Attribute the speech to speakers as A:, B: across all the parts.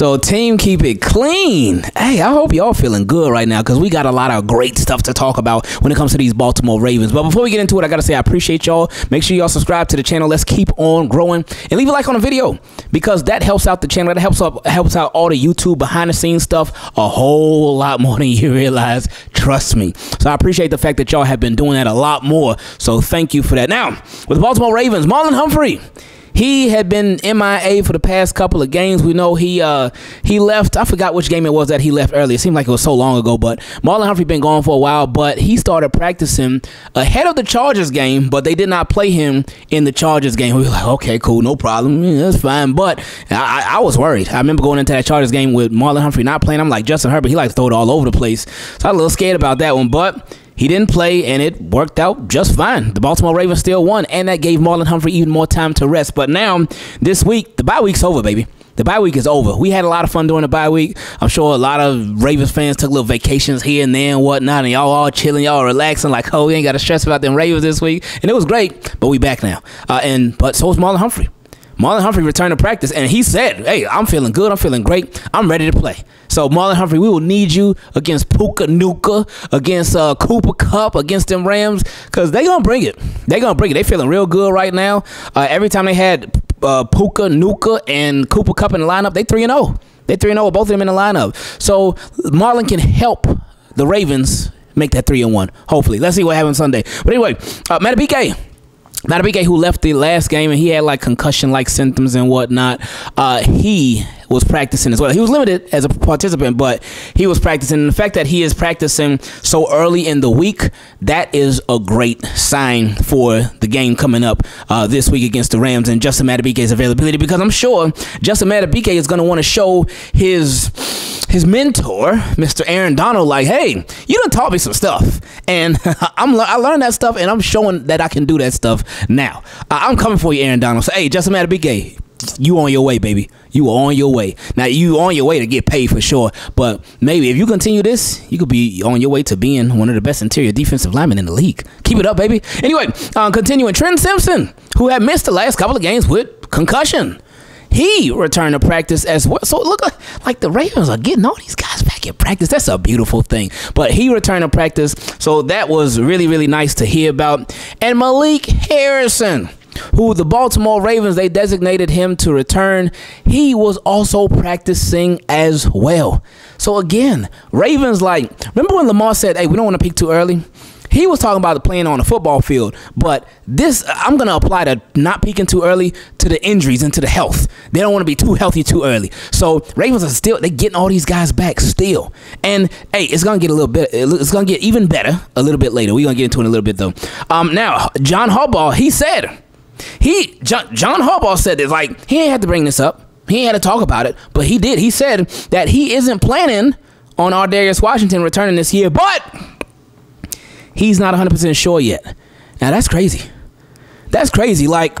A: So, team, keep it clean. Hey, I hope y'all feeling good right now because we got a lot of great stuff to talk about when it comes to these Baltimore Ravens. But before we get into it, I got to say I appreciate y'all. Make sure y'all subscribe to the channel. Let's keep on growing and leave a like on the video because that helps out the channel. That helps out, helps out all the YouTube behind the scenes stuff a whole lot more than you realize. Trust me. So, I appreciate the fact that y'all have been doing that a lot more. So, thank you for that. Now, with the Baltimore Ravens, Marlon Humphrey he had been MIA for the past couple of games. We know he uh he left. I forgot which game it was that he left early. It seemed like it was so long ago, but Marlon Humphrey been gone for a while. But he started practicing ahead of the Chargers game, but they did not play him in the Chargers game. We were like, okay, cool, no problem, yeah, that's fine. But I, I was worried. I remember going into that Chargers game with Marlon Humphrey not playing. I'm like Justin Herbert. He likes to throw it all over the place, so I was a little scared about that one, but. He didn't play, and it worked out just fine. The Baltimore Ravens still won, and that gave Marlon Humphrey even more time to rest. But now, this week, the bye week's over, baby. The bye week is over. We had a lot of fun during the bye week. I'm sure a lot of Ravens fans took little vacations here and there and whatnot, and y'all all chilling, y'all relaxing, like, oh, we ain't got to stress about them Ravens this week. And it was great, but we back now. Uh, and but so is Marlon Humphrey. Marlon Humphrey returned to practice, and he said, "Hey, I'm feeling good. I'm feeling great. I'm ready to play." So Marlon Humphrey, we will need you against Puka Nacua, against uh, Cooper Kupp, against them Rams, because they gonna bring it. They gonna bring it. They feeling real good right now. Uh, every time they had uh, Puka Nacua and Cooper Kupp in the lineup, they three and zero. They three and zero. Both of them in the lineup. So Marlon can help the Ravens make that three and one. Hopefully, let's see what happens Sunday. But anyway, uh, Madubuike. Madubuike, who left the last game and he had like concussion like symptoms and whatnot, uh, he was practicing as well. He was limited as a participant, but he was practicing. And the fact that he is practicing so early in the week, that is a great sign for the game coming up uh, this week against the Rams and Justin Madubuike's availability because I'm sure Justin Madubuike is going to want to show his his mentor, Mr. Aaron Donald, like, hey, you done taught me some stuff, and I'm I learned that stuff, and I'm showing that I can do that stuff now. I'm coming for you, Aaron Donald. So, hey, Justin Madubuike, you on your way, baby. You are on your way. Now you on your way to get paid for sure. But maybe if you continue this, you could be on your way to being one of the best interior defensive linemen in the league. Keep it up, baby. Anyway, uh, continuing. Trent Simpson, who had missed the last couple of games with concussion. He returned to practice as well. So look like, like the Ravens are getting all these guys back in practice. That's a beautiful thing. But he returned to practice. So that was really, really nice to hear about. And Malik Harrison who the Baltimore Ravens they designated him to return, he was also practicing as well. So again, Ravens like remember when Lamar said, "Hey, we don't want to peak too early." He was talking about playing on a football field, but this I'm gonna apply to not peaking too early to the injuries and to the health. They don't want to be too healthy too early. So Ravens are still they getting all these guys back still, and hey, it's gonna get a little bit. It's gonna get even better a little bit later. We're gonna get into it in a little bit though. Um, now John Harbaugh he said he John, John Harbaugh said this like he ain't had to bring this up. He ain't had to talk about it, but he did. He said that he isn't planning on Ar'Darius Washington returning this year, but he's not 100% sure yet. Now that's crazy. That's crazy. Like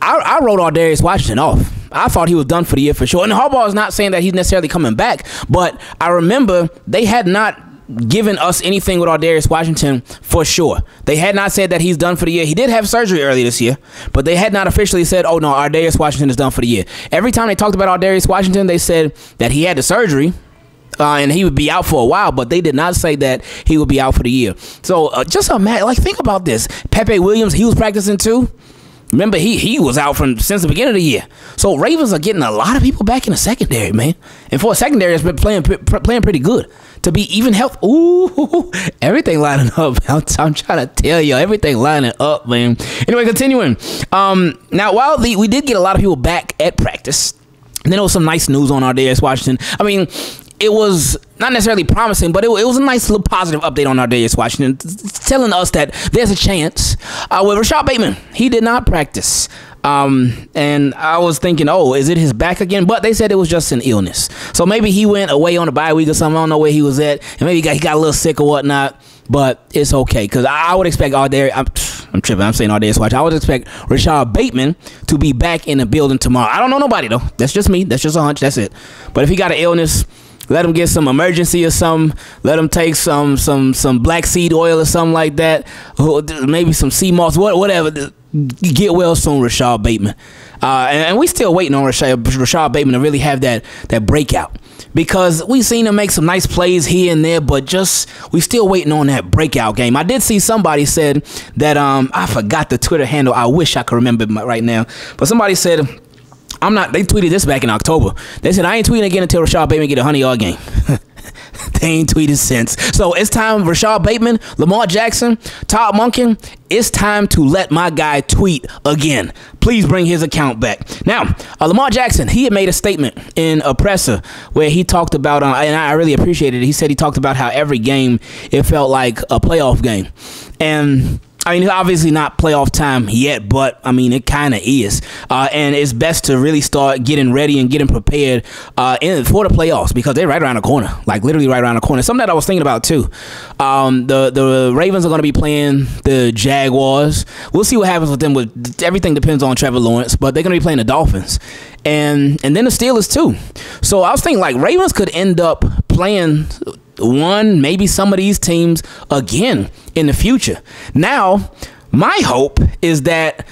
A: I, I wrote Ar'Darius Washington off. I thought he was done for the year for sure. And Harbaugh is not saying that he's necessarily coming back, but I remember they had not given us anything with Ar'Darius Washington for sure. They had not said that he's done for the year. He did have surgery early this year, but they had not officially said, "Oh no, Ar'Darius Washington is done for the year." Every time they talked about Ar'Darius Washington, they said that he had the surgery. Uh, and he would be out for a while, but they did not say that he would be out for the year. So uh, just imagine, like, think about this. Pepe Williams, he was practicing too. Remember, he he was out from since the beginning of the year. So Ravens are getting a lot of people back in the secondary, man. And for a secondary, it's been playing playing pretty good to be even health. Ooh, everything lining up. I'm, trying to tell you, everything lining up, man. Anyway, continuing. Um, now while the we did get a lot of people back at practice, and then there was some nice news on our Ar'Darius Washington. I mean, it was not necessarily promising, but it, it, was a nice little positive update on Ar'Darius Washington, telling us that there's a chance. Uh, with Rashod Bateman, he did not practice. Um, and I was thinking, oh, is it his back again? But they said it was just an illness. So maybe he went away on a bye week or something. I don't know where he was at. And maybe he got, he got a little sick or whatnot. But it's okay because I, would expect all day. I'm, I'm tripping. I'm saying all day watch. I would expect Rashod Bateman to be back in the building tomorrow. I don't know nobody though. That's just me. That's just a hunch. That's it. But if he got an illness, let him get some Emergen-C or something. Let him take some some some black seed oil or something like that. Maybe some sea moss, whatever get well soon, Rashod Bateman. Uh, and, and we still waiting on Rashod, Rashod Bateman to really have that that breakout because we've seen him make some nice plays here and there, but just we still waiting on that breakout game. I did see somebody said that um I forgot the Twitter handle. I wish I could remember right now, but somebody said. I'm not. They tweeted this back in October. They said I ain't tweeting again until Rashod Bateman get a hundred yard game. they ain't tweeted since. So it's time, Rashod Bateman, Lamar Jackson, Todd Monken, it's time to let my guy tweet again. Please bring his account back. Now, uh, Lamar Jackson, he had made a statement in a presser where he talked about, uh, and I really appreciated it. He said he talked about how every game it felt like a playoff game. And I mean, obviously not playoff time yet, but I mean, it kind of is. Uh, and it's best to really start getting ready and getting prepared uh, in, for the playoffs because they're right around the corner, like literally right around the corner. Something that I was thinking about too. Um, the the Ravens are going to be playing the Jaguars. We'll see what happens with them. With everything depends on Trevor Lawrence, but they're going to be playing the Dolphins, and and then the Steelers too. So I was thinking like Ravens could end up playing one, maybe some of these teams again in the future. Now, my hope is that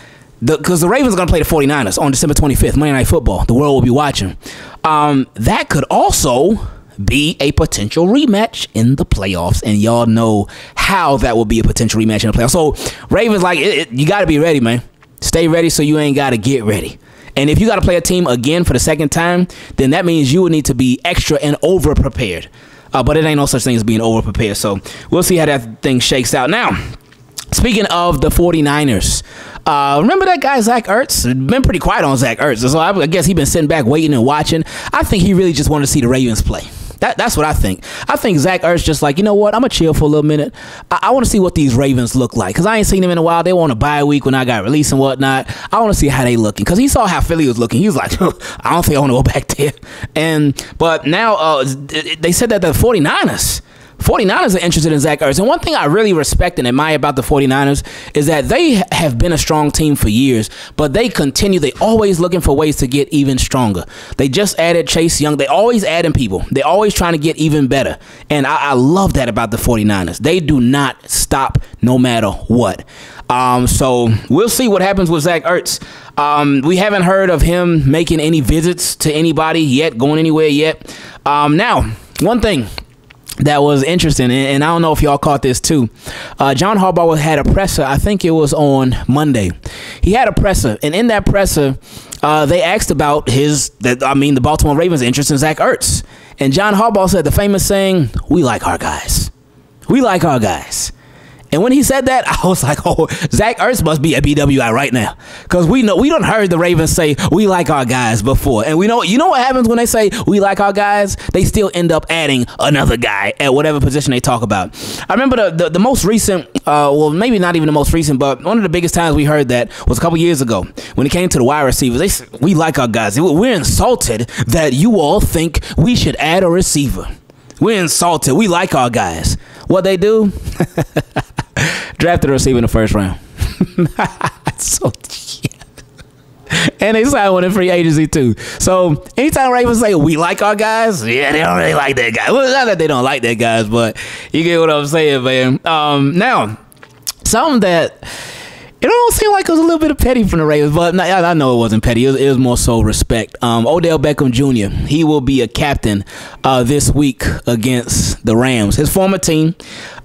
A: because the, the, Ravens are going to play the 49ers on December 25th, Monday Night Football. The world will be watching. Um, that could also be a potential rematch in the playoffs, and y'all know how that will be a potential rematch in the playoffs. So, Ravens, like, it, it, you got to be ready, man. Stay ready so you ain't got to get ready. And if you got to play a team again for the second time, then that means you will need to be extra and over prepared. Uh, but it ain't no such thing as being over prepared. So we'll see how that thing shakes out. Now, speaking of the 49ers, uh, remember that guy Zach Ertz? Been pretty quiet on Zach Ertz, so I, I guess he's been sitting back waiting and watching. I think he really just wanted to see the Ravens play. That, that's what I think. I think Zach Ertz just like, you know what? I'm going to chill for a little minute. I, I want to see what these Ravens look like because I ain't seen them in a while. They want a bye week when I got released and whatnot. I want to see how they looking because he saw how Philly was looking. He was like, I don't think I want to go back there. And But now uh, they said that the 49ers – 49ers are interested in Zach Ertz. And one thing I really respect and admire about the 49ers is that they have been a strong team for years, but they continue. They always looking for ways to get even stronger. They just added Chase Young. They always adding people. They always trying to get even better. And I, I love that about the 49ers. They do not stop no matter what. Um, so we'll see what happens with Zach Ertz. Um, we haven't heard of him making any visits to anybody yet, going anywhere yet. Um, now, one thing that was interesting, and, I don't know if y'all caught this too. Uh, John Harbaugh had a presser. I think it was on Monday. He had a presser, and in that presser, uh, they asked about his. That I mean, the Baltimore Ravens' interest in Zach Ertz, and John Harbaugh said the famous saying, "We like our guys. We like our guys." And when he said that, I was like, oh, Zach Ertz must be at BWI right now. Because we know we don't heard the Ravens say we like our guys before. And we know you know what happens when they say we like our guys? They still end up adding another guy at whatever position they talk about. I remember the the, the most recent, uh, well, maybe not even the most recent, but one of the biggest times we heard that was a couple years ago when it came to the wide receivers. They said, we like our guys. We're insulted that you all think we should add a receiver. We're insulted. We like our guys. What they do? drafted a receiver in the first round. so yeah. And they signed one in free agency too. So anytime Ravens say we like our guys, yeah, they don't really like that guy. Well, not that they don't like that guys, but you get what I'm saying, man. Um, now, something that it almost seemed like it was a little bit of petty from the Ravens, but I, know it wasn't petty. It was, it was more so respect. Um, Odell Beckham Jr. He will be a captain uh, this week against the Rams, his former team.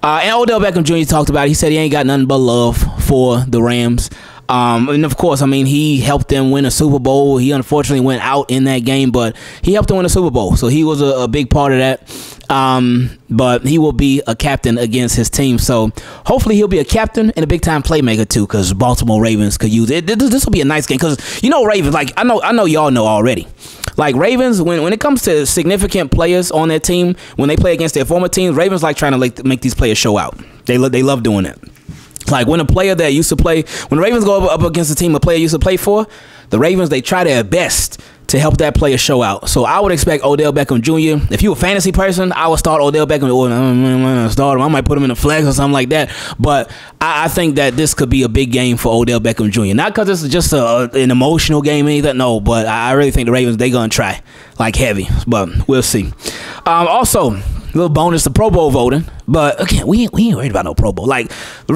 A: Uh, and Odell Beckham Jr. talked about. It. He said he ain't got nothing but love for the Rams. Um, and of course, I mean, he helped them win a Super Bowl. He unfortunately went out in that game, but he helped them win a Super Bowl. So he was a, a big part of that. Um, but he will be a captain against his team. So hopefully he'll be a captain and a big time playmaker too, because Baltimore Ravens could use it. This will be a nice game because you know Ravens. Like I know, I know y'all know already. Like Ravens, when when it comes to significant players on their team, when they play against their former teams, Ravens like trying to like make these players show out. They they love doing it. Like when a player that used to play, when Ravens go up, up against a team a player used to play for, the Ravens they try their best to help that player show out. So I would expect Odell Beckham Jr. If you're a fantasy person, I would start Odell Beckham. Or I'm start him. I might put him in the flex or something like that. But I, I, think that this could be a big game for Odell Beckham Jr. Not because this is just a, an emotional game either. No, but I really think the Ravens they gonna try like heavy. But we'll see. Um, also, little bonus: the Pro Bowl voting But again, we ain't, we ain't worried about no Pro Bowl. Like,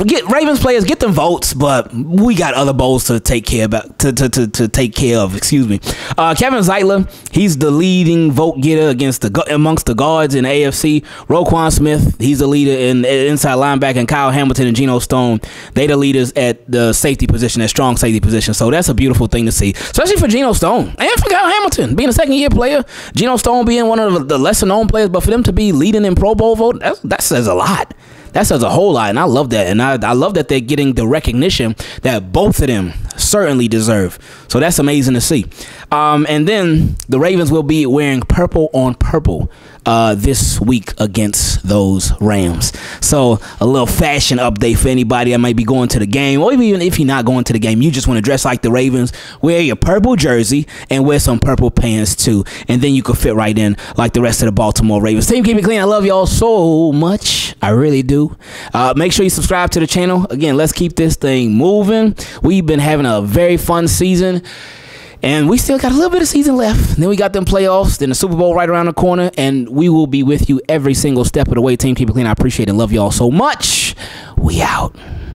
A: get Ravens players get them votes, but we got other bowls to take care about to to, to, to take care of. Excuse me. Uh, Kevin Zeitler, he's the leading vote getter against the amongst the guards in AFC. Roquan Smith, he's the leader in inside linebacker, and Kyle Hamilton and Geno Stone, they the leaders at the safety position, at strong safety position. So that's a beautiful thing to see, especially for Geno Stone and for Kyle Hamilton being a second year player. Geno Stone being one of the lesser known players, but for them to be leading in Pro Bowl vote, that says a lot that says a whole lot, and I love that. And I, I love that they're getting the recognition that both of them certainly deserve. So that's amazing to see. Um, and then the Ravens will be wearing purple on purple uh, this week against those Rams. So a little fashion update for anybody that might be going to the game, or even if you're not going to the game, you just want to dress like the Ravens. Wear your purple jersey and wear some purple pants too, and then you could fit right in like the rest of the Baltimore Ravens. Team, keep it clean. I love y'all so much. I really do. Uh, make sure you subscribe to the channel. Again, let's keep this thing moving. We've been having a very fun season. And we still got a little bit of season left. Then we got them playoffs, then the Super Bowl right around the corner, and we will be with you every single step of the way. Team, keep it clean. I appreciate and love y'all so much. We out.